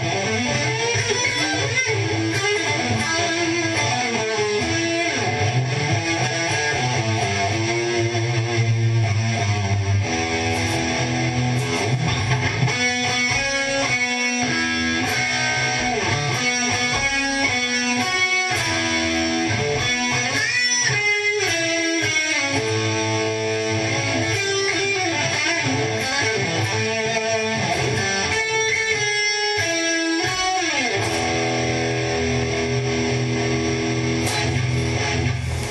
Música